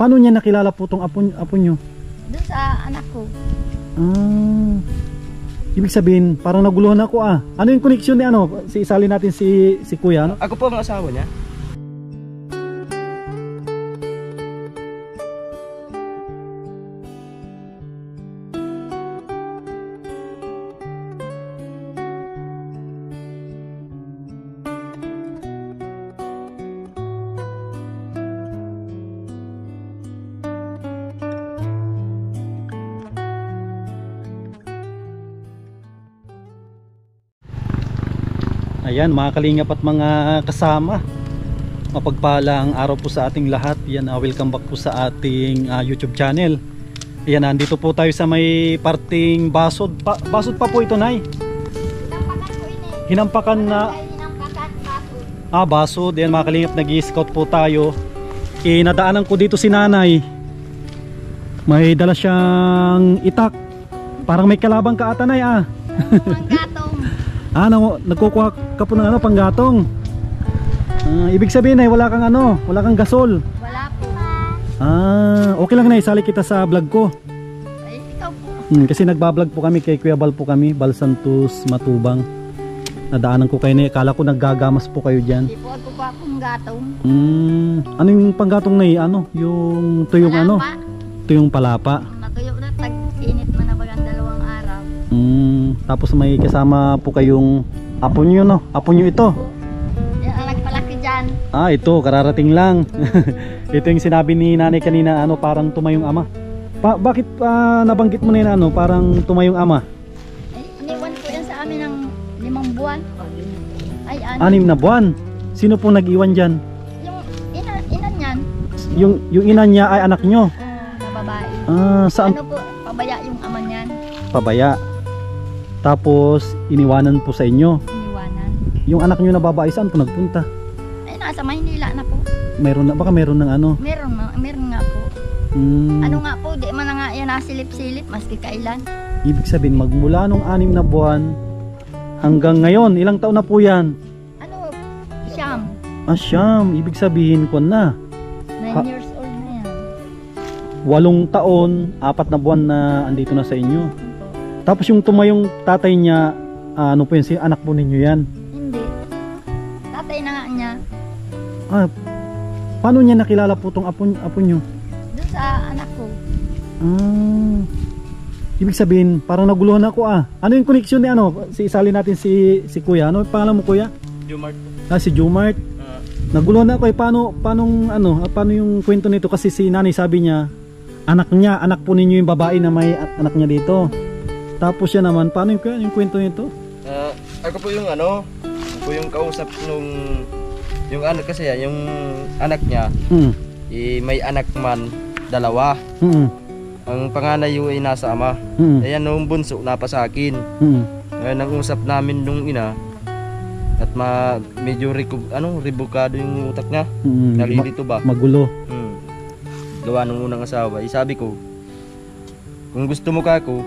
Paano niya nakilala po tong apo, apo nyo? Doon sa anak ko. Ah. Ibig sabihin, parang naguluhan ako ah. Ano yung connection ni ano? Si isali natin si si Kuya, ano? Ako po ang asawa niya. Ayan, mga kalingap at mga kasama. Mapagpalang araw po sa ating lahat. Yan, ah, welcome back po sa ating ah, YouTube channel. Ayan, nandito po tayo sa may parting basod. Pa, basod pa po ito, Nay. Hinampakan. Hinampakan na. Ah, basod. Yan mga kalingap, nag-scout po tayo. Eh, nadaanan ko dito si nanay. May dala siyang itak. Parang may kalabang ka ata, Nay, ah. Ah, nang, nagkukuha ka po ng ano, panggatong. Ah, ibig sabihin ay wala kang ano, wala kang gasol. Wala po. Ah, okay lang na isali kita sa vlog ko. Ay, ikaw po. Hmm, kasi nagbablog po kami kay Kuya Bal po kami, Bal Santos Matubang. Nadaanan ko kayo na, akala ko naggagamas po kayo diyan. Di po ako akong gatong. Hmm, ano yung panggatong na ano? Yung tuyong ano? pa. Tuyong palapa. Hmm, tapos may kasama po kayong apo nyo no? Apo nyo ito. Ang nagpalaki dyan. Ah, ito, kararating lang. ito yung sinabi ni nanay kanina, ano, parang tumayong ama. Pa bakit ah, nabanggit mo na yun, ano, parang tumayong ama? Iniwan ko yan sa amin ng limang buwan. Ay, ano? Anim na buwan. Sino po nag-iwan dyan? Yung ina, inan yan. Yung, yung ina niya ay anak nyo. Ah, na babae. Ah, saan Ano po, pabaya yung ama niyan. pabaya? Tapos, iniwanan po sa inyo. Iniwanan. Yung anak nyo na babae, saan po nagpunta? Ay, nasa Maynila na po. Meron na, baka meron ng ano. Meron, meron nga po. Hmm, Ano nga po, di man nga yan nasilip-silip, maski kailan. Ibig sabihin, magmula nung anim na buwan hanggang ngayon, ilang taon na po yan? Ano, siyam. Ah, siyam. Ibig sabihin ko na. 9 Ha- years old na yan. walong taon, apat na buwan na andito na sa inyo. Tapos yung tumayong tatay niya, ah, ano po yun, si anak po ninyo yan. Hindi. Tatay na nga niya. Ah, paano niya nakilala po tong apo, apo nyo? Doon sa anak ko. Ah, ibig sabihin, parang naguluhan ako ah. Ano yung connection ni ano? Si isali natin si si Kuya. Ano yung pangalan mo Kuya? Jumart. Ah, si Jumart. Ah, Naguluhan ako eh. Paano, paano, ano, ah, paano yung kwento nito? Kasi si nanay sabi niya, anak niya, anak po ninyo yung babae na may a- anak niya dito. Tapos siya naman, paano yung, yung kwento nito? ah, ako po yung ano, ako po yung kausap nung yung anak kasi yan, yung anak niya, Hmm. eh, may anak man dalawa. Hmm. Ang panganay yung ay nasa ama. Hmm. Ayan nung bunso na pa sa akin. Hmm. Ngayon ang usap namin nung ina at ma medyo recu- ano rebukado yung utak niya. Ma- Nalilito ba? magulo. Hmm. Gawa nung unang asawa. Eh, sabi ko, kung gusto mo ka ako,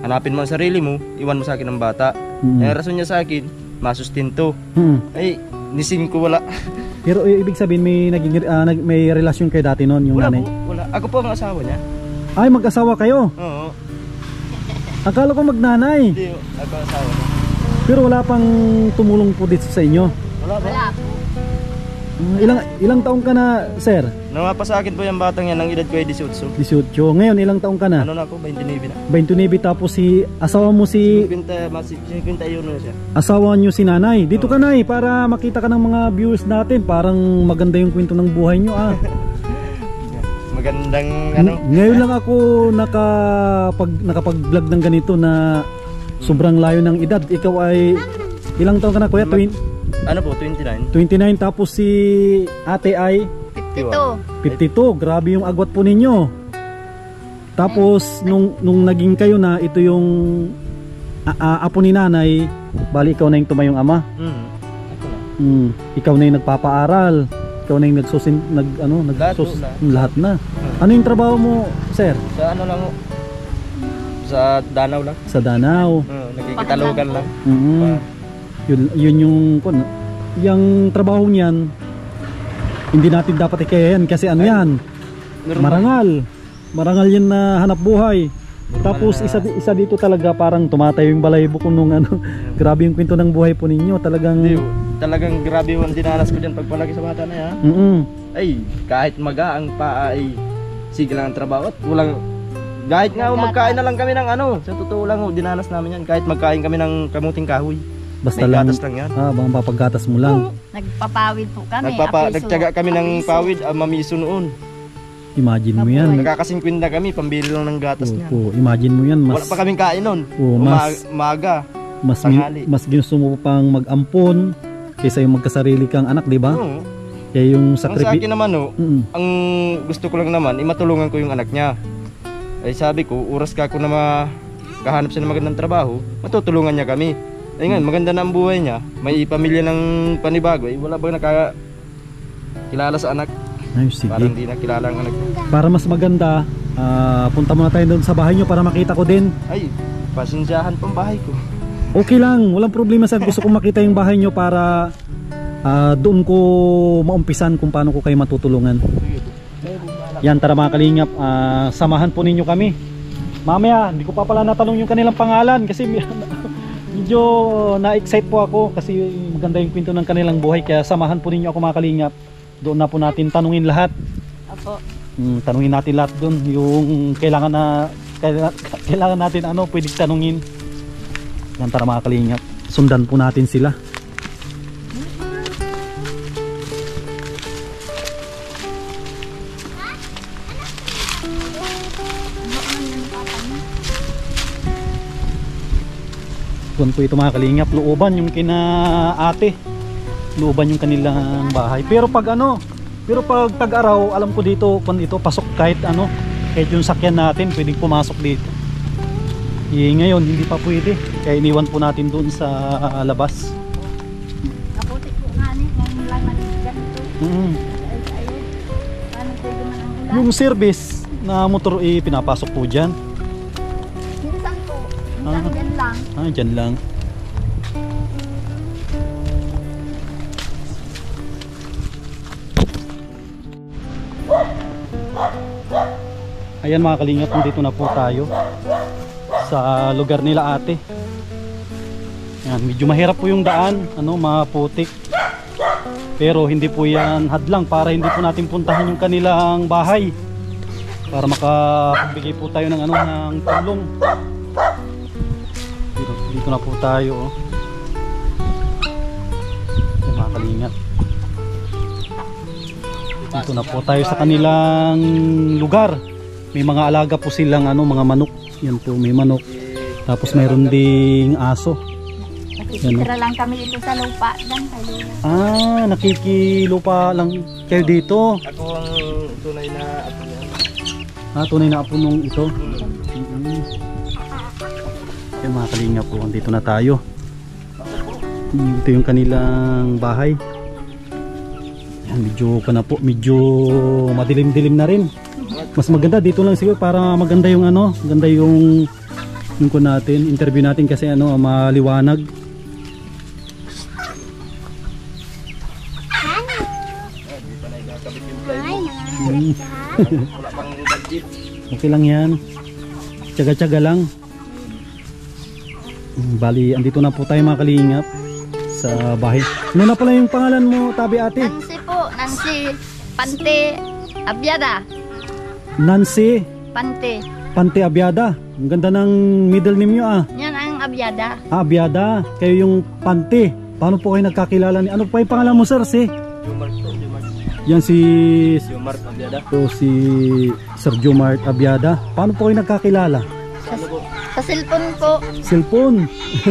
hanapin mo ang sarili mo, iwan mo sa akin ang bata. Hmm. Eh, rason niya sa akin, masustinto. Hmm. Ay, nisin ko wala. Pero i- ibig sabihin may naging ah, nag, may relasyon kayo dati noon yung wala nanay. po, wala. Ako po ang asawa niya. Ay mag-asawa kayo. Oo. Akala ko magnanay. Hindi, ako ang asawa niya. Pero wala pang tumulong po dito sa inyo. Ilang ilang taong ka na, sir? Nangapa sa akin po yung batang yan, ang edad ko ay 18. 18. Ngayon ilang taong ka na? Ano na ako, 29 na. 29 tapos si asawa mo si 50, mas 51 na siya. asawa nyo si nanay. Dito ka nay para makita ka ng mga viewers natin. Parang maganda yung kwento ng buhay nyo ah. Magandang ano. Ng- Ngayon lang ako nakapag nakapag-vlog ng ganito na sobrang layo ng edad. Ikaw ay ilang taon ka na kuya? Twin- Ano po, 29? 29 tapos si ate ay 52. 52. Grabe yung agwat po ninyo. Tapos nung nung naging kayo na ito yung a- a- apo ni nanay, bali ikaw na yung tumayong ama. Hmm. Ako na. Mm, ikaw na yung nagpapaaral. Ikaw na yung nagsusin nag ano, Lahat nagsus po, lahat. lahat na. Ano yung trabaho mo, sir? Sa ano lang? Sa Danau lang. Sa Danau. Uh, nagkikitalogan lang. Mm. Pa- Yun, yun yung kun, yung trabaho niyan hindi natin dapat ikayan kasi ano yan normal. Marangal. Marangal yan na hanap buhay. Tapos na- isa isa dito talaga parang tumatayo yung balahibo ko nung ano. grabe yung kwento ng buhay po ninyo. Talagang Hindi, talagang grabe yung dinanas ko dyan pagpalaki sa bata na yan. Mm. Ay, kahit maga ang paa ay sige lang ang trabaho at walang kahit nga magkain na lang kami ng ano, sa totoo lang oh, dinanas namin yan. Kahit magkain kami ng kamuting kahoy. Basta May lang gatas lang yan. ah, bang papagatas mo lang. Nagpapawid po kami. Nagpapa, apiso. nagtyaga kami ng Apiso. pawid, ah, mamiso noon. Imagine mo yan. Nagkakasinkwinda kami, pambili lang ng gatas niya. Oo, imagine mo yan. Wala Mas pa kaming kain noon. Oo, Uma- mas- Maga. mas tanghali. mas ginusto mo pang mag-ampon kaysa yung magkasarili kang anak, 'di ba? Oo. Kaya yung Ang sa akin naman oh, Mm. ang gusto ko lang naman, imatulungan ko yung anak niya. Ay sabi ko, oras ka ako na makahanap siya ng magandang trabaho, matutulungan niya kami. Ay nga, maganda na ang buhay niya, may pamilya ng panibago, eh, wala bang naka kilala sa anak, Ay, sige. parang hindi na kilala ang anak. Para mas maganda, ah, punta muna tayo doon sa bahay nyo para makita ko din. Ay, pasensyahan pang bahay ko. Okay lang, walang problema sir. Gusto kong makita yung bahay nyo para ah, doon ko maumpisan kung paano ko kayo matutulungan. Yan, tara mga kalingap, ah, samahan po ninyo kami. Mamaya, hindi ko pa pala natanong yung kanilang pangalan kasi medyo na-excite po ako kasi maganda yung kwento ng kanilang buhay kaya samahan po ninyo ako mga kalingap. Doon na po natin tanungin lahat. Opo. Mm, tanungin natin lahat doon yung kailangan na kailangan, kailangan natin ano pwedeng tanungin yan tara mga kalingap sundan po natin sila doon po ito mga kalingap looban yung kina ate looban yung kanilang bahay pero pag ano pero pag tag-araw alam ko dito kung dito pasok kahit ano kahit yung sakyan natin pwedeng pumasok dito eh, ngayon hindi pa pwede kaya iniwan po natin doon sa labas Kaputi po nga ni. Ngayon lang mm. Ulan? yung service na motor eh, pinapasok po dyan. Ah. Minsan yan lang. ah dyan lang Ayan mga kalingap, nandito na po tayo sa lugar nila ate. Yan, medyo mahirap po yung daan, ano, maputik. Pero hindi po yan hadlang para hindi po natin puntahan yung kanilang bahay. Para makapagbigay po tayo ng ano ng tulong. Dito, na po tayo, oh. Yan mga kalingap. Dito na po tayo sa kanilang lugar. May mga alaga po silang ano, mga manok. Yan po, may manok. Tapos mayroon ding aso. Nakikitira lang kami dito sa lupa. Dan, kay Luna. Ah, nakikilupa lang kayo dito. Ako ang tunay na apo niya. Ah, tunay na apo nung ito. Mm. Yan mga kalinga po, andito na tayo. Ito yung kanilang bahay. Yan, medyo ka na po, medyo madilim-dilim na rin. Mas maganda dito lang siguro para maganda yung ano, maganda yung yung ko natin, interview natin kasi ano, maliwanag. Mm. Budget. Okay lang yan. Tsaga-tsaga lang. Bali, andito na po tayo mga kalingap sa bahay. Ano na pala yung pangalan mo, tabi ate? Nancy po. Nancy. Pante. Abyada. Nancy Pante. Pante Abiada. Ang ganda ng middle name nyo ah. Yan ang Abyada. Ah, Abiada. Kayo yung Pante. Paano po kayo nagkakilala ni... Ano pa yung pangalan mo sir? Si? Jomar to, Jomar. Yan si... Jomar Abiada. So, si Sir Jomart Abiada. Paano po kayo nagkakilala? Sa cellphone po. Cellphone.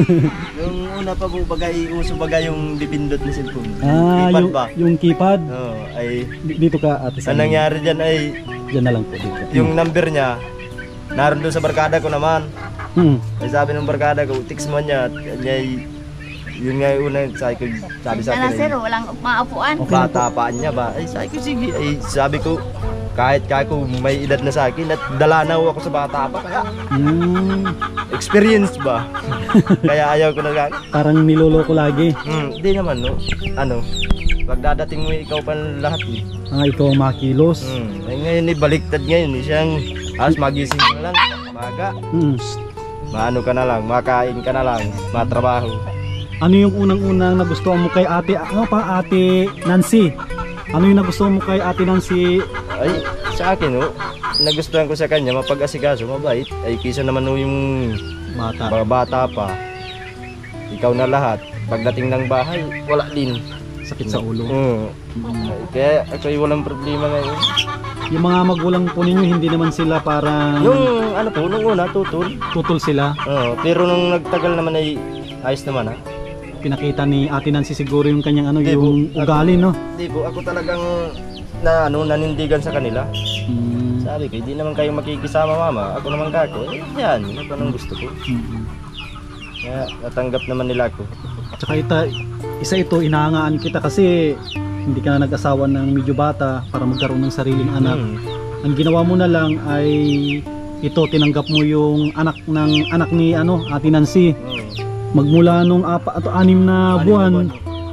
Yung una pa po bagay, uso bagay yung bibindot na cellphone. Ah, Keypad yung, ba? yung keypad. Oo, ay, D- Dito ka ate. sa- ang nangyari dyan ay, Diyan na lang po dito. yung number niya, naroon doon sa barkada ko naman. Hmm. Ay sabi ng barkada ko, text mo niya, at niya ay- yun nga yung una, sabi ko, sabi sa akin, sir, ay, walang maapuan. Na po. katapaan niya ba? Ay sabi ko, sige. Ay sabi ko, kahit kako may edad na sa akin at dalanaw ako sa bata pa, kaya Hmm. experience ba? kaya ayaw ko na lang. Parang niloloko lagi. Hmm, di naman no. Ano, pagdadating mo ikaw pa lahat eh. Ah, ikaw ang makilos. Hmm, ay ngayon eh, baliktad ngayon eh. Siyang halos magising na lang. Maga. Mm. Maano ka na lang, makain ka na lang, matrabaho. Ano yung unang-unang nagustuhan mo kay ate, ano pa, ate Nancy? Ano yung nagustuhan mo kay ate Nancy? Ay, sa akin oh, nagustuhan ko sa kanya, mapag-asikaso, mabait. Ay, kisa naman oh, yung Bata. mga bata pa. Ikaw na lahat. Pagdating ng bahay, wala din. Sakit sa ulo. Mm. Ay, Kaya ako ay walang problema ngayon. Yung mga magulang po ninyo, hindi naman sila parang Yung ano po, nung una, tutol. tutol sila. Oo, pero nung nagtagal naman ay ayos naman ha. Pinakita ni ate Nancy siguro yung kanyang ano, Hindi yung ugali, no? Hindi po, ako talagang na ano, nanindigan sa kanila. Mm. Sabi ko, hindi naman kayo makikisama mama. Ako naman kako. Eh, yan, ito anong gusto ko. Mm. Kaya natanggap naman nila ako. Tsaka ita, isa ito, inahangaan kita kasi hindi ka na nag-asawa ng medyo bata para magkaroon ng sariling anak. Hmm. Ang ginawa mo na lang ay ito, tinanggap mo yung anak ng anak ni ano, Ate Nancy. Hmm. Magmula nung apa, ato, anim na Anim na buwan, buwan.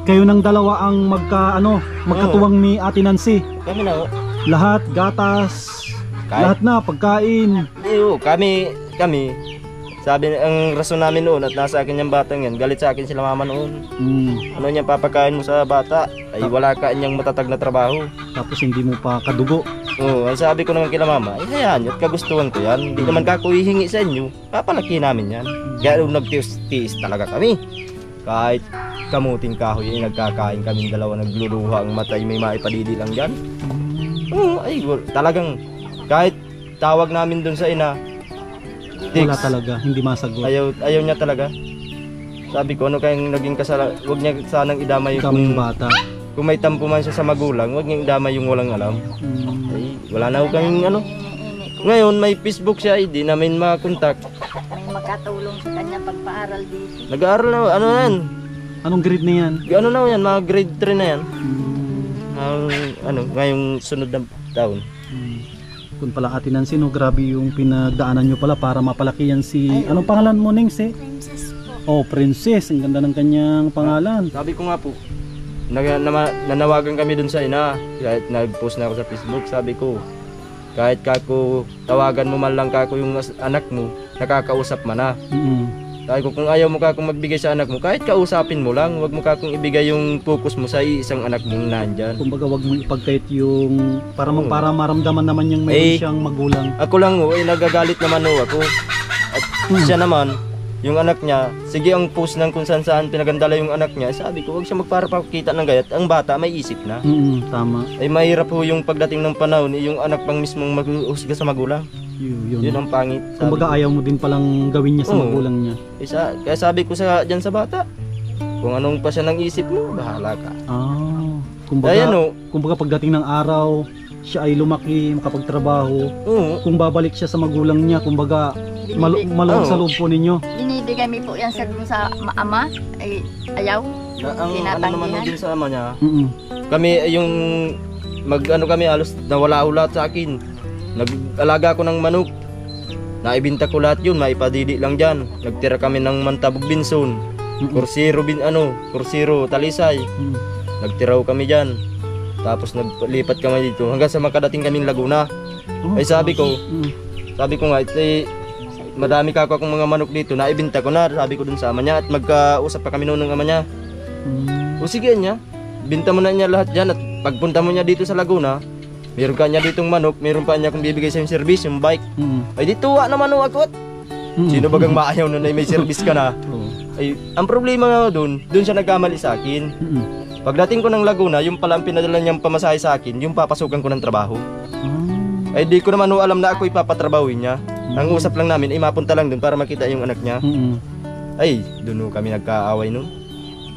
kayo ng dalawa ang magka ano, magkatuwang ni Ate Nancy. Kami na, oh. Lahat gatas, Kahit- lahat na pagkain. Hindi, oh, kami, kami, sabi, ang rason namin noon at nasa akin yung batang yan, galit sa akin sila mama noon. Mm, Ano niya papakain mo sa bata? Ay wala ka niyang matatag na trabaho. tapos hindi mo pa kadugo. Oo, ang sabi ko naman kila mama, ay hayaan niyo at kagustuhan ko yan. Hindi naman kako hihingi sa inyo, papalaki namin yan. Kaya nung nagtiis-tiis talaga kami. Kahit kamuting kahoy ay nagkakain kami dalawa nagluluha ang matay may maipadidi lang dyan. Oo, ay talagang kahit tawag namin dun sa ina, Wala talaga, hindi masagot. Ayaw, ayaw niya talaga. Sabi ko, ano kayang naging kasala, huwag niya sanang idamay Ikaw yung kung, bata. Kung may tampo man siya sa magulang, huwag niya idamay yung walang alam. Mm, Ay, wala na ho kaming ano. Ngayon, may Facebook siya, hindi namin makontak. May makatulong sa kanya pagpaaral dito. Nag-aaral na, ano na yan? anong grade na yan? Ano na yan, mga grade 3 na yan. Mm, Ang, ano, ngayong sunod na taon. mm. Kung pala Ate Nancy, no, grabe yung pinagdaanan nyo pala para mapalaki yan si... Anong pangalan mo, Nings, eh? Princess po. Oh, Princess. Ang ganda ng kanyang pangalan. Sabi ko nga po, nag, nama, nanawagan kami dun sa ina. Kahit nag-post na ako sa Facebook, sabi ko, kahit kako tawagan mo man lang kako yung anak mo, nakakausap man na. Mm, Sabi ko, kung ayaw mo kakong magbigay sa anak mo, kahit kausapin mo lang, wag mo kakong ibigay yung focus mo sa isang anak mong nandyan. Kumbaga, wag mong ipagkait yung... Para, Oo. para maramdaman naman yung mayroon Eh, siyang magulang. Ako lang ho, ay nagagalit naman ho ako. At Hmm. siya naman, yung anak niya, sige ang post ng kung saan saan pinagandala yung anak niya, sabi ko, wag siya magparapakita ng gayat. Ang bata, may isip na. Mm, tama. Ay mahirap ho yung pagdating ng panahon, eh, yung anak pang mismong maghusga sa magulang. Yun. yun. Yun ang pangit. Sabi Kumbaga, ayaw mo din palang gawin niya sa Oo. magulang niya. Isa, kaya sabi ko sa dyan sa bata, kung anong pa siya ng isip mo, bahala ka. Ah. Kumbaga, Kaya ano, kumbaga pagdating ng araw, siya ay lumaki, makapagtrabaho. oo, Kung babalik siya sa magulang niya, kumbaga, malo Binibig, maluwag sa loob po ninyo. binibigay mi po yan sa, sa ma- ama. Ay, ayaw. na, ang ano naman ho din sa ama niya, Mm kami eh, yung mag ano kami halos nawala lahat sa akin. Nag-alaga ko ng manok. Naibinta ko lahat yun, maipadidi lang dyan. Nagtira kami ng mantabog binson. Mm-mm. Kursiro bin ano, kursiro talisay. Mm. Nagtira ho kami dyan. Tapos naglipat kami dito hanggang sa makadating kaming Laguna. Oh, Ay sabi ko, Mm. sabi ko nga, eh, madami ka akong mga manok dito, naibinta ko na, sabi ko dun sa ama niya at magkausap pa kami noon ng ama niya. Mm. O sige niya, binta mo na niya lahat dyan at pagpunta mo niya dito sa Laguna, meron ka niya ditong manok, meron pa niya kung bibigay sa yung service, yung bike. Mm. Ay di tuwa naman ako at Mm. sino bagang maayaw nun ay may service ka na. Ay, ang problema nga dun, dun siya nagkamali sa akin. Mm-mm. Pagdating ko ng Laguna, yung pala ang pinadala niyang pamasahe sa akin, yung papasukan ko ng trabaho. Ah. Ay di ko naman ho alam na ako ipapatrabawin niya. Ang usap lang namin ay mapunta lang dun para makita yung anak niya. Mm-mm. Ay, dun ho kami nagkaaway nun.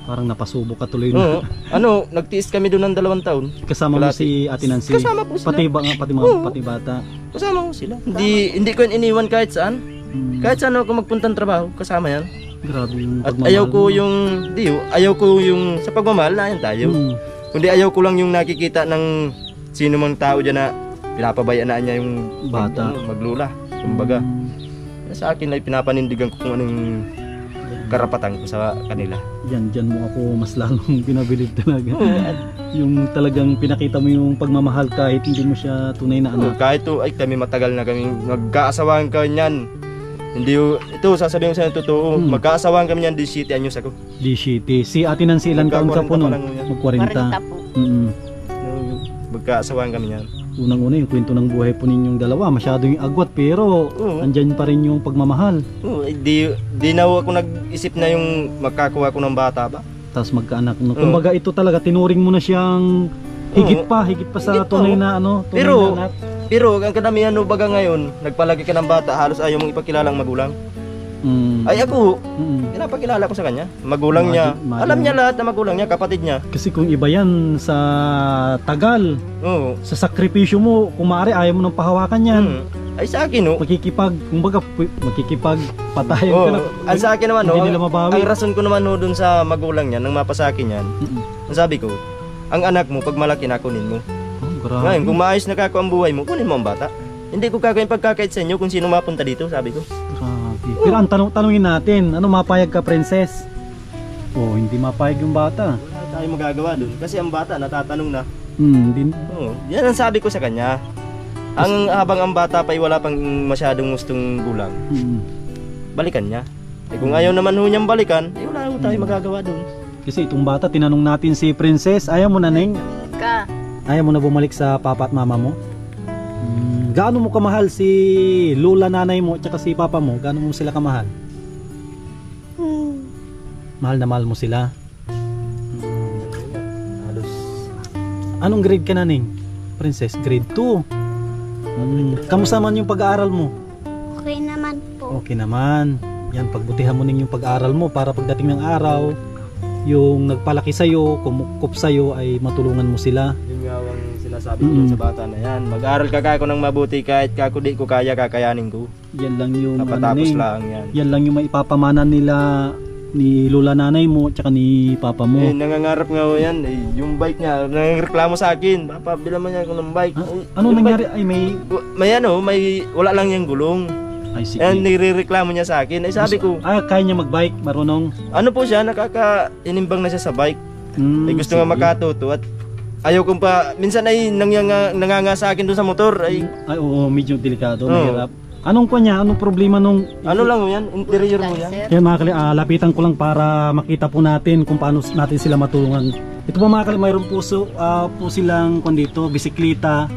Parang napasubo ka tuloy na. Oo. ano, nagtiis kami doon ng dalawang taon. Kasama mo si Ate Nancy. Kasama po sila. Pati ba nga, pati mga Oo. pati bata. Kasama ko sila. Hindi, hindi ko yan iniwan kahit saan. Mm. Kahit saan ako magpuntang trabaho, kasama yan. Grabe yung At pagmamahal ayaw ko mo. yung, di, ayaw ko yung, sa pagmamahal na yan tayo. Mm. Kundi ayaw ko lang yung nakikita ng sino mang tao dyan na pinapabayaan na niya yung Bata. ano, maglula. Kumbaga, sa akin ay pinapanindigan ko kung anong karapatan ko sa kanila. Yan, dyan mo ako mas lalong pinabilib talaga. Oo, yung talagang pinakita mo yung pagmamahal kahit hindi mo siya tunay na Oo, anak. kahit to ay kami matagal na kami magkaasawaan ka niyan. Hindi ito sasabihin ko sa inyo totoo. Hmm. Magkaasawaan kami niyan 17 anyos ako. Di shitty. Si ate Nancy, ilan taon ka po no? Magka- 40 pa lang yan. Mag 40 po. 40. Mm Magkaasawaan kami niyan. Unang-una yung kwento ng buhay po ninyong dalawa. Masyadong agwat pero Oo. andyan pa rin yung pagmamahal. Oo, eh, di di na ako nag-isip na yung magkakuha ko ng bata ba. Tapos magkaanak. No? Oo. Kumbaga ito talaga, tinuring mo na siyang higit Oo. pa, higit pa sa Higit pa, tunay oo. na ano, tunay Pero- na anak. Pero ang kadamihan no baga ngayon, nagpalaki ka ng bata, halos ayaw mong ipakilala ang magulang. Mm. Ay ako, Mm. pinapakilala ko sa kanya. Magulang niya. Imagine- imagine. Alam niya lahat na magulang niya, kapatid niya. Kasi kung iba yan sa tagal, Oo. sa sakripisyo mo, kung maaari ayaw mo nang pahawakan yan. Hmm. Ay sa akin no. Makikipag, kumbaga, makikipag patayan Oo. ka na. Ang sa akin naman no, Hindi ang, nila mabawi. ang rason ko naman no dun sa magulang niya, nang mapasakin yan, ang sabi ko, ang anak mo, pag malaki na kunin mo. Oh, grabe. Ngayon, kung maayos na kako ang buhay mo, kunin mo ang bata. Hindi ko gagawin pagkakait sa inyo kung sino mapunta dito, sabi ko. Pero ang tanong tanungin natin, ano mapayag ka princess? Oh, hindi mapayag yung bata. Wala tayong magagawa dun. Kasi ang bata, natatanong na. Hmm, din. Oo. Yan ang sabi ko sa kanya. Ang habang ang bata pa ay wala pang masyadong gustong gulang, Mm. balikan niya. Eh kung ayaw naman ho niyang balikan, eh wala ho tayong magagawa dun. Kasi itong bata, tinanong natin si princess, ayaw mo na neng? Ka. Ayaw mo na bumalik sa papa at mama mo? Hmm, gaano mo kamahal si lola nanay mo at si papa mo? Gaano mo sila kamahal? Mahal na mahal mo sila? Halos Anong grade ka na ning? Princess, grade 2. Hmm, kamusta man yung pag-aaral mo? Okay naman po. Okay naman. Yan, pagbutihan mo ning yung pag-aaral mo para pagdating ng araw, yung nagpalaki sa'yo, kumukup sa'yo ay matulungan mo sila. Nga sinasabi Mm. ko sa bata na yan. Mag-aral ka kako ng mabuti kahit kako di ko kaya kakayanin ko. Yan lang yung ano, Napatapos ning, lang yan. yan lang yung maipapamana nila ni lola nanay mo at saka ni papa mo. Eh, nangangarap nga ho yan. Eh, yung bike niya, nangangareklamo sa akin. Papa, bilang mo niya ako ng bike. Ah, ano yung nangyari? Ay may bike- May ano, may wala lang yung gulong. ay sige. Ayan, nirereklamo niya sa akin. Eh, sabi ko, Ah, kaya niya magbike, marunong. ano po siya, nakaka-inimbang na siya sa bike. Hmm, Eh, gusto nga sige. makatuto at ayaw kong pa, minsan ay nangyanga, nanganga sa akin doon sa motor. Ay, Ay, oo, medyo delikado, Oo. mahirap. Anong kanya? Anong problema nung ano lang yan, interior mo yan. Kaya mga kali, ah, lapitan ko lang para makita po natin kung paano natin sila matulungan. Ito po mga kali, mayroon po, so, ah, po silang kung dito, bisikleta.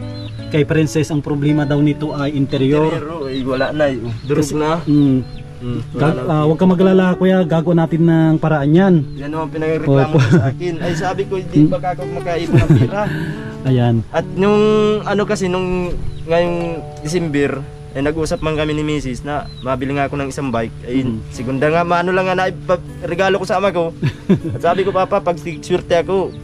Kay Princess, ang problema daw nito ay interior. Interior, oh, eh, wala na. eh. Durog Kasi- na. Mm. Wala Gag, ah, huwag ka magalala kuya, gagawa natin ng paraan yan. Yan naman pinagreklamo niya sa akin. Ay sabi ko, hindi ba ako makaipon ng pira. Ayan. At nung ano kasi nung ngayong December, ay nag-usap man kami ni Mrs. na mabili nga ako ng isang bike. Ay Mhm. segunda nga maano lang nga na regalo ko sa ama ko. At sabi ko, Papa, pag swerte ako,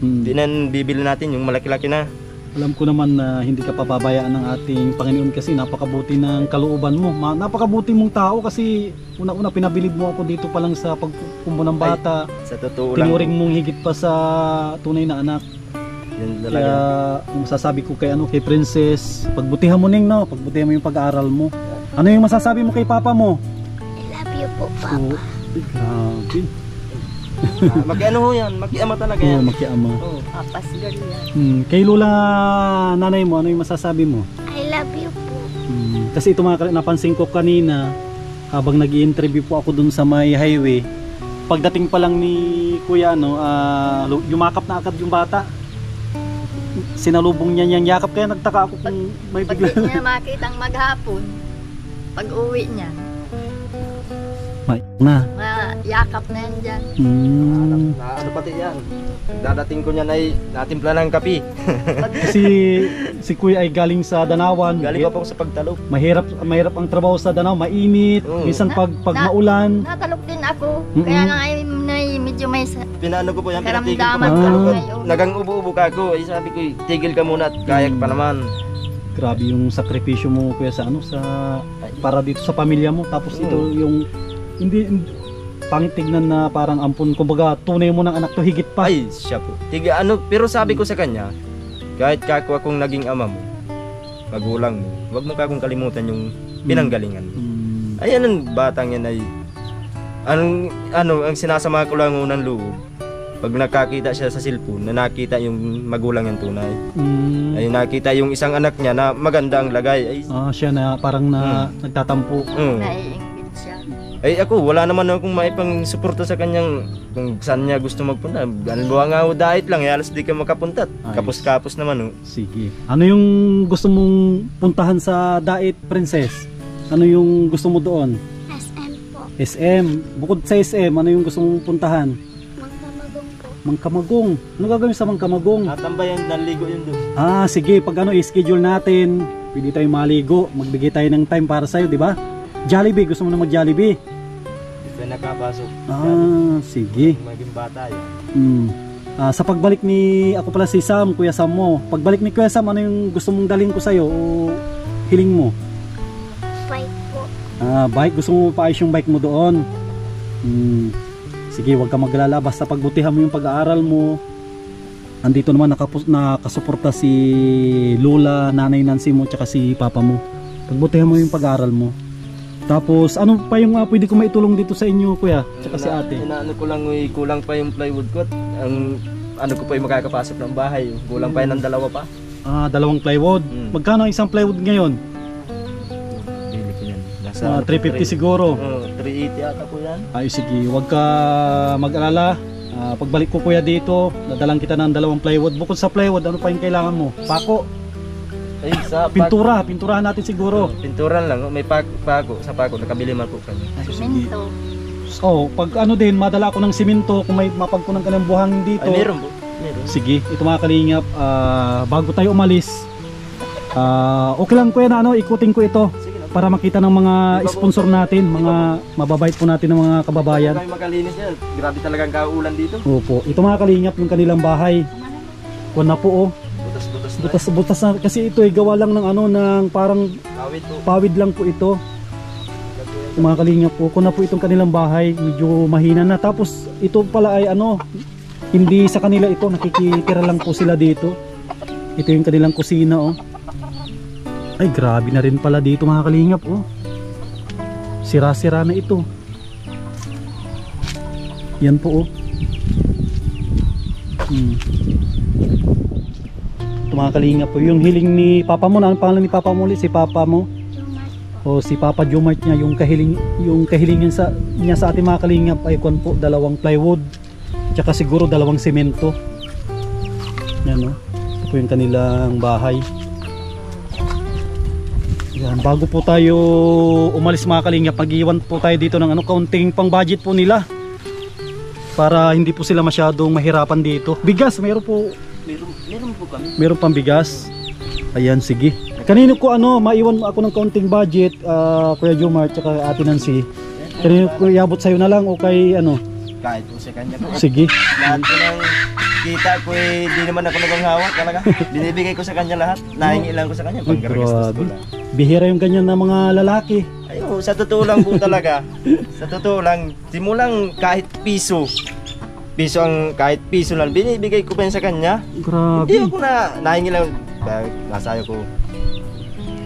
Mm. bibili natin yung malaki-laki na. Alam ko naman na hindi ka papabayaan ng ating Panginoon kasi napakabuti ng kalooban mo. Ma- napakabuti mong tao kasi una-una pinabilib mo ako dito pa lang sa pagkumbo ng bata. Sa totoo lang. Tinuring mong higit pa sa tunay na anak. Yan Kaya talaga. ang masasabi ko kay ano kay Princess, pagbutihan mo ning no, pagbutihan mo yung pag-aaral mo. Ano yung masasabi mo kay papa mo? I love you po, Oo. Ay, grabe. Ah, Maki-ano ho yan, makiama talaga Oo, yan. makiama. Oo. Papas girl yan. Hmm, kay Lula nanay mo, ano yung masasabi mo? I love you po. Hmm, kasi ito mga napansin ko kanina habang nag interview po ako dun sa may highway. Pagdating pa lang ni Kuya no, ah, lu- yumakap na agad yung bata. Sinalubong niya niyang yakap kaya nagtaka ako kung may Pag bigla. di niya makitang maghapon, pag uwi niya, May na. mayakap na yan dyan. Hmm. Na, ano pati yan? Dadating ko niyan ay natimpla ng kapi. Si si Kuya ay galing sa Danawan. Galing pa po sa pagtalog. Mahirap mahirap ang trabaho sa Danau, mainit. Oo. Minsan pag pag Na- maulan. natalog din ako, Mm-mm. kaya nga ay may, medyo may sa- Pinaano ko po yan, pinatigil ko Ah. ko ngayon. Nagang ubo-ubo ka ako. Ay sabi ko, tigil ka muna at kaya ka pa naman. Grabe yung sakripisyo mo kuya sa ano sa para dito sa pamilya mo tapos ito yung hindi hindi- pangit tignan na parang ampun kumbaga tunay mo ng anak to higit pa. Ay, siya po. Tiga, ano, pero sabi ko sa kanya, kahit kako akong naging ama mo, magulang mo, huwag mo kakong kalimutan yung pinanggalingan mo. Hmm. Ayan ang batang yan ay ang ano, ang sinasama ko lang unang loob. Pag nakakita siya sa cellphone, na nakita yung magulang yung tunay. Mm. Ay nakita yung isang anak niya na maganda ang lagay. Ay, Ah, siya na parang na nagtatampo. mm. Ay ako, wala naman akong maipang suporta sa kanyang kung saan niya gusto magpunta. Halimbawa nga ako diet lang, eh, alas di ka makapunta. Ayos. Kapos-kapos naman. Oh. Sige. Ano yung gusto mong puntahan sa Dait Princess? Ano yung gusto mo doon? SM po. SM. Bukod sa SM, ano yung gusto mong puntahan? Magkamagong po. Mangkamagong. Ano gagawin sa Mangkamagong? Natambayan, naligo yun doon. Ah, sige. Pag ano, i-schedule natin. Pwede tayo maligo. Magbigay tayo ng time para sa'yo, di ba? Jollibee. Gusto mo na mag-Jollibee? Di pa nakapasok. Ah, sige. Maging bata yun. Hmm. Ah, sa pagbalik ni ako pala si Sam, Kuya Sam mo. Pagbalik ni Kuya Sam, ano yung gusto mong dalhin ko sa'yo o hiling mo? Bike po. Ah, bike. Gusto mo paayos yung bike mo doon? Hmm. Sige, huwag ka maglala. Basta pagbutihan mo yung pag-aaral mo. Andito naman nakapus, nakasuporta si Lola, Nanay Nancy mo, tsaka si Papa mo. Pagbutihan mo yung pag-aaral mo. Tapos, ano pa yung ah, pwede ko maitulong dito sa inyo, kuya? Tsaka si ate. Inaano ko lang, uy, kulang pa yung plywood ko. at Ang ano ko pa yung makakapasok ng bahay. Kulang pa yun ng dalawa pa. Ah, dalawang plywood. Mm. Magkano ang isang plywood ngayon? Bili ko yan. Nasa Ah, ano po, 350 three- siguro. Oo, 380 ata po yan. Ay sige, huwag ka mag-alala. Ah, pagbalik ko kuya dito, dadalang kita ng dalawang plywood. Bukod sa plywood, ano pa yung kailangan mo? Pako, Ay, sa pag- pintura, pinturahan natin siguro. Oh, pinturan lang. oh, May pag pako. Sa pako, nakabili man po kami. Minto. Oh, pag ano din, madala ako ng simento kung may mapagkunan ka ng buhangin dito. Ay, meron po. Meron. Sige, ito mga kalingap, ah, bago tayo umalis, ah, okay lang kuya na ano, ikutin ko ito Sige para makita ng mga sponsor natin, mga mababait po natin ng mga kababayan. Kami makalinis yan. Grabe talagang kaulan dito. Opo, ito mga kalingap yung kanilang bahay. Kuha na po oh. Butas butas na kasi ito ay gawa lang ng ano ng parang po. pawid lang po ito. Mga kalingap po, kung na po itong kanilang bahay, medyo mahina na. Tapos ito pala ay ano, hindi sa kanila ito, nakikitira lang po sila dito. Ito yung kanilang kusina oh. Ay grabe na rin pala dito mga kalingap oh. Sira-sira na ito. Yan po oh. Hmm. Mga kalingap po, yung hiling ni Papa mo, na ang pangalan ni Papa mo ulit? Si Papa mo? O si Papa Jumart niya yung kahiling yung kahilingan sa niya sa ating mga kalingap ay kon po dalawang plywood tsaka siguro dalawang semento yan no ito po yung kanilang bahay. Yan bago po tayo umalis mga kalingap mag-iwan po tayo dito ng ano kaunting pang budget po nila para hindi po sila masyadong mahirapan dito. Bigas meron po Meron, po kami. meron pang bigas ayan sige kanino ko ano maiwan ako ng kaunting budget ah, Kuya Jomar tsaka Ate Nancy kanino ko iabot sa'yo na lang o kay ano Kahit po sa kanya po. sige Lahat ko ng kita ko eh, di naman ako naganghawak talaga. Binibigay ko sa kanya lahat. Nahingi lang ko sa kanya. Ay, ko grabe. lang. bihira yung ganyan na mga lalaki Ay, oh, sa totoo lang po talaga. sa totoo lang, simulang kahit piso. Piso ang kahit piso lang binibigay ko pa yun sa kanya. Hindi grabe ako na nahingi lang. Dahil Nasayo ko.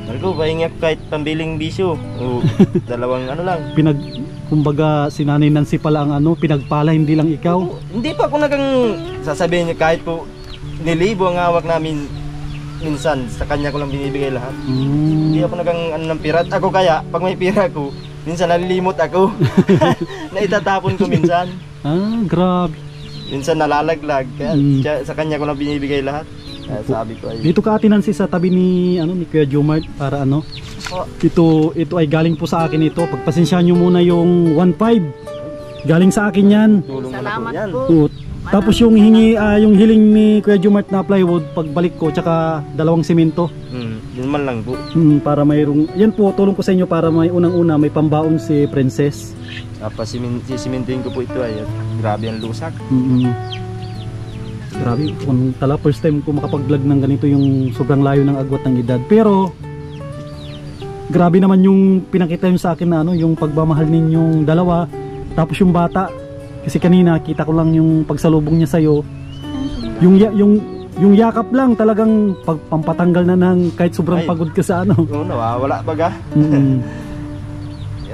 Marco, pahingi ako kahit pambiling bisyo. O dalawang ano lang. pinag kumbaga si Nanay Nancy pala ang ano pinagpala hindi lang ikaw Oh, hindi pa ako nagang sasabihin niya kahit po nilibo ang hawak namin minsan sa kanya ko lang binibigay lahat. Hindi mm, ako nagang ano ng pirat. Ako kaya, pag may pira ko, minsan nalilimot ako. Naitatapon ko minsan. ah grabe Minsan nalalaglag. Kaya Mm. siya- sa kanya ko lang binibigay lahat. Kaya sabi ko ay, dito ka Ate Nancy sa tabi ni ano ni Kuya Jomar para ano Po. ito ito ay galing po sa akin ito pagpasensyahan nyo muna yung 1.5 galing sa akin yan tulong mo na po Salamat yan. po. Oo. Tapos yung hingi ah, yung hiling ni Kuya Jumart na plywood pagbalik ko tsaka dalawang semento Hmm, yun man lang po. hmm, para mayroong yan po tulong ko sa inyo para may unang-una may pambaon si Princess. Tapos simin, sisimintuin ko po ito ay grabe ang lusak. Mm. Grabe, kung tala first time ko makapag-vlog ng ganito yung sobrang layo ng agwat ng edad. Pero grabe naman yung pinakita yung sa akin na ano, yung pagmamahal ninyong dalawa. Tapos yung bata, kasi kanina kita ko lang yung pagsalubong niya sa'yo. Yung, yung, yung yakap lang talagang pag, pampatanggal na ng kahit sobrang Ay. pagod ka sa ano. Oo, nawawala baga. Mm.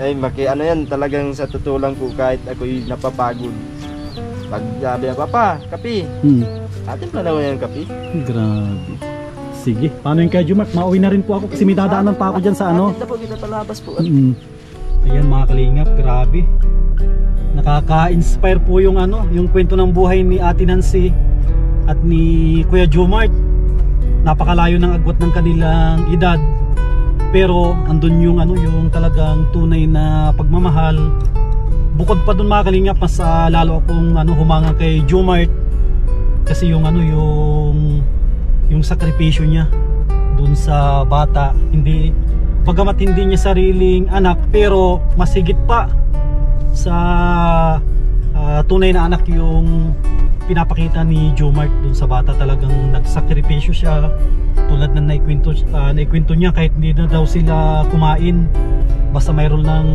Ay, maki, ano yan, talagang sa totoo lang po kahit ako'y napapagod. Pag sabi na, Papa, kapi. Hmm. Atin pa naman yung kapi. Grabe. Sige, paano yung kay Jumark? Mauwi na rin po ako kasi may dadaanan pa ako dyan sa ano. Atin na po, kita palabas po. Mm. Ayan mga kalingap, grabe. Nakaka-inspire po yung ano, yung kwento ng buhay ni Ate Nancy at ni Kuya Jomart. Napakalayo ng agwat ng kanilang edad. Pero andun yung ano, yung talagang tunay na pagmamahal. Bukod pa dun mga kalingap, mas ah, lalo akong ano humanga kay Jomart kasi yung ano yung yung sakripisyo niya dun sa bata hindi pagamat hindi niya sariling anak pero mas higit pa sa ah, tunay na anak yung pinapakita ni Jomart dun sa bata. Talagang nagsakripisyo siya. Tulad ng naikwento, ah, naikwento niya kahit hindi na daw sila kumain basta mayroon ng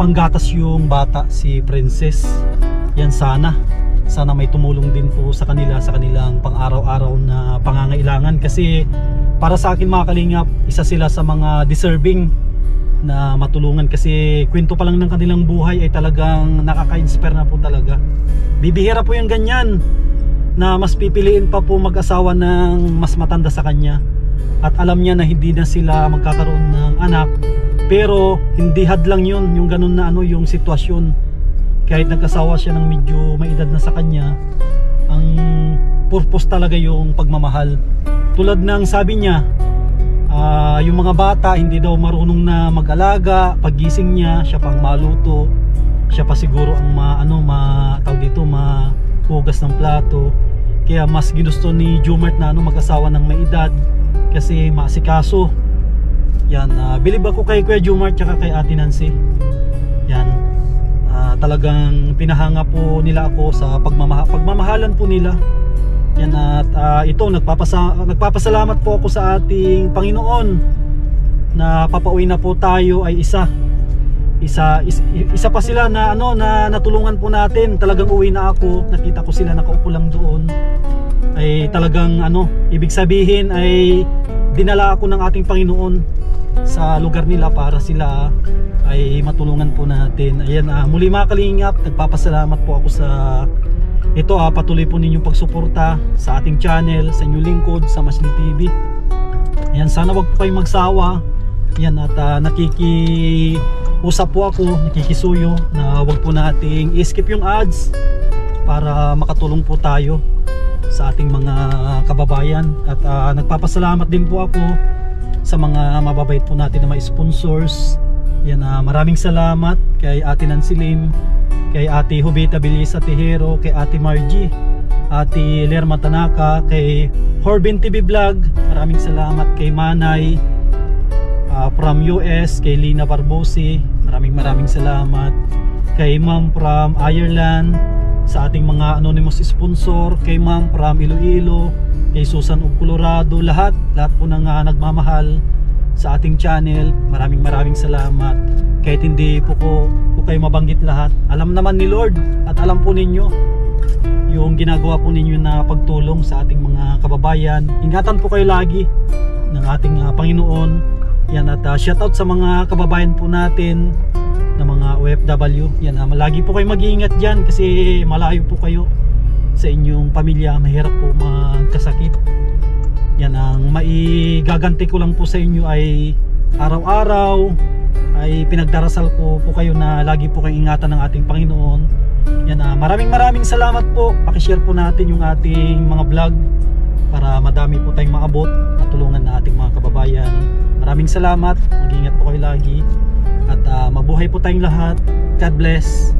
panggatas yung bata si Princess. Yan sana. Sana may tumulong din po sa kanila sa kanilang pang-araw-araw na pangangailangan. Kasi para sa akin mga kalingap isa sila sa mga deserving na matulungan kasi kwento pa lang ng kanilang buhay ay talagang nakaka-inspire na po talaga. Bibihira po yung ganyan na mas pipiliin pa po mag-asawa ng mas matanda sa kanya. At alam niya na hindi na sila magkakaroon ng anak pero hindi hadlang yun yung ganun na ano yung sitwasyon. Kahit nagkasawa siya ng medyo may edad na sa kanya ang purpose talaga yung pagmamahal. Tulad ng sabi niya ah, yung mga bata hindi daw marunong na mag-alaga. Paggising niya siya pang maluto. Siya pa siguro ang ma, ano, ma, tawag dito mahugas ng plato. Kaya mas ginusto ni Jumart na ano, mag-asawa ng may edad kasi maasikaso. Yan, uh, bilib ako kay Kuya Jumart tsaka kay Ate Nancy. Yan Ah, talagang pinahanga po nila ako sa pagmamaha pagmamahalan po nila yan at ah, ito nagpapasa nagpapasalamat po ako sa ating Panginoon na papauwi na po tayo ay isa. Isa is- isa pa sila na ano na natulungan po natin. Talagang uwi na ako nakita ko sila nakaupo lang doon. Ay talagang ano ibig sabihin ay dinala ako ng ating Panginoon sa lugar nila para sila ay matulungan po natin. Ayan, ah, muli mga kalingap, nagpapasalamat po ako sa ito ah, patuloy po ninyong pagsuporta sa ating channel, sa inyong lingkod, sa Masli TV. Ayan, sana wag po kayong magsawa. Ayan, at ah, nakikiusap po ako, nakikisuyo na wag po nating i-skip yung ads para makatulong po tayo sa ating mga kababayan at ah, nagpapasalamat din po ako sa mga mababait po natin na mga sponsors yan ah, maraming salamat kay Ate Nancy Lim kay Ate Hubita Bilisa Tejero kay Ate Margie Ate Lerma Tanaka kay Horbin TV Vlog. Maraming salamat kay Manay ah, from US kay Lina Barbosi. Maraming maraming salamat kay Ma'am from Ireland sa ating mga anonymous sponsor kay Ma'am from Iloilo kay Susan of Colorado. Lahat lahat po ng ah, nagmamahal sa ating channel. Maraming maraming salamat. Kahit hindi po ko, po kayo mabanggit lahat. Alam naman ni Lord at alam po ninyo yung ginagawa po ninyo na pagtulong sa ating mga kababayan. Ingatan po kayo lagi ng ating ah, Panginoon. Yan at uh, shoutout sa mga kababayan po natin na mga OFW yan uh, lagi po kayo mag-iingat dyan kasi malayo po kayo sa inyong pamilya. Mahirap po magkasakit. Yan ang maigaganti ko lang po sa inyo ay araw-araw ay pinagdarasal ko po kayo na lagi po kayong ingatan ng ating Panginoon. Yan ah, maraming maraming salamat po. Pakishare po natin yung ating mga vlog para madami po tayong maabot at tulungan na ating mga kababayan. Maraming salamat. Mag-ingat po kayo lagi. At ah, mabuhay po tayong lahat. God bless